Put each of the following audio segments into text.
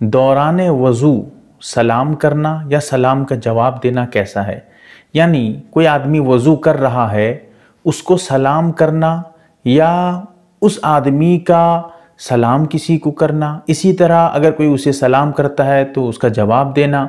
दौरान वज़ू सलाम करना या सलाम का जवाब देना कैसा है? यानी कोई आदमी वज़ू कर रहा है, उसको सलाम करना या उस आदमी का सलाम किसी को करना? इसी तरह अगर कोई उसे सलाम करता है तो उसका जवाब देना।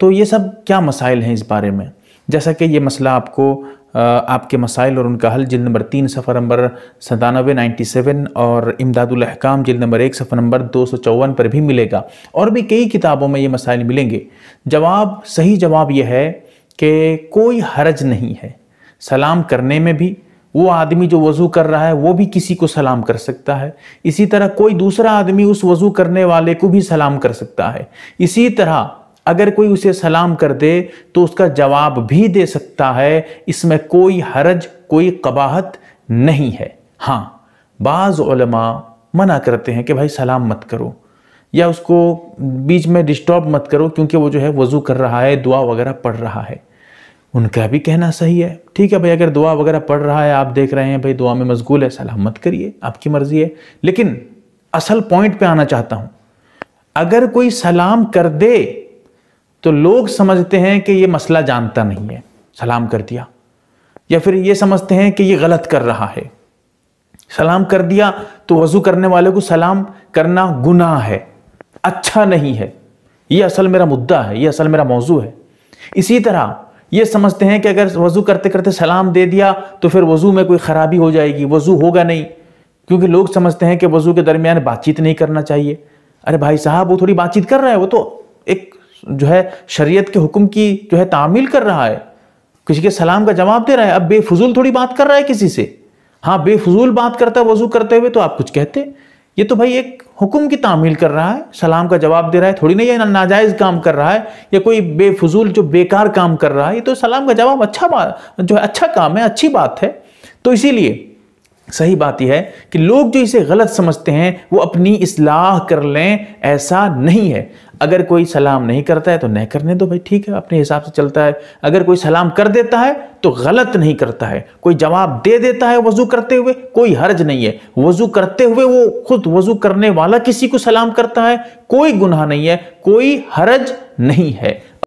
तो ये सब क्या मसाइल हैं इस बारे में? जैसा कि ये मसला आपको आपके मसाइल और उनका हल जिल्द नंबर तीन, सफ़र नंबर सतानवे नाइन्टी सेवन और इमदादुलहकाम जिल्द नंबर एक, सफ़र नंबर दो सौ चौवन पर भी मिलेगा। और भी कई किताबों में ये मसाइल मिलेंगे। जवाब, सही जवाब यह है कि कोई हरज नहीं है। सलाम करने में भी, वो आदमी जो वज़ू कर रहा है, वो भी किसी को सलाम कर सकता है। इसी तरह कोई दूसरा आदमी उस वज़ू करने वाले को भी सलाम कर सकता है। इसी तरह अगर कोई उसे सलाम कर दे तो उसका जवाब भी दे सकता है, इसमें कोई हरज, कोई कबाहत नहीं है। हाँ बाज़ मना करते हैं कि भाई सलाम मत करो, या उसको बीच में डिस्टर्ब मत करो, क्योंकि वो जो है वज़ू कर रहा है, दुआ वगैरह पढ़ रहा है। उनका भी कहना सही है। ठीक है भाई, अगर दुआ वगैरह पढ़ रहा है, आप देख रहे हैं, भाई दुआ में मशगूल है, सलाम मत करिए, आपकी मर्ज़ी है। लेकिन असल पॉइंट पे आना चाहता हूँ। अगर कोई सलाम कर दे तो लोग समझते हैं कि ये मसला जानता नहीं है, सलाम कर दिया। या फिर ये समझते हैं कि ये गलत कर रहा है। सलाम कर दिया तो वज़ू करने वाले को सलाम करना गुनाह है अच्छा नहीं है। ये असल मेरा मुद्दा है, ये असल मेरा मौजू है। इसी तरह ये समझते हैं कि अगर वज़ू करते करते सलाम दे दिया तो फिर वज़ू में कोई ख़राबी हो जाएगी, वज़ू होगा नहीं। क्योंकि लोग समझते हैं कि वज़ू के दरमियान बातचीत नहीं करना चाहिए। अरे भाई साहब, वो थोड़ी बातचीत कर रहा है, वो तो एक जो है शरीयत के हुक्म की जो है तामील कर रहा है। किसी के सलाम का जवाब दे रहा है, अब बेफजूल थोड़ी बात कर रहा है किसी से। हाँ बेफजूल बात करता है, वज़ू करते हुए तो आप कुछ कहते। ये तो भाई एक हुक्म की तामील कर रहा है, सलाम का जवाब दे रहा है, थोड़ी नहीं ये नाजायज़ काम कर रहा है, या कोई बेफजूल जो बेकार काम कर रहा है, ये तो सलाम का जवाब अच्छा बात जो है अच्छा काम है, अच्छी बात है। तो इसीलिए सही बात यह है कि लोग जो इसे गलत समझते हैं, वो अपनी इसलाह कर लें, ऐसा नहीं है। अगर कोई सलाम नहीं करता है तो नहीं करने दो भाई, ठीक है, अपने हिसाब से चलता है। अगर कोई सलाम कर देता है तो गलत नहीं करता है। कोई जवाब दे देता है वज़ू करते हुए, कोई हर्ज नहीं है। वज़ू करते हुए वो खुद वज़ू करने वाला किसी को सलाम करता है, कोई गुनाह नहीं है, कोई हर्ज नहीं है।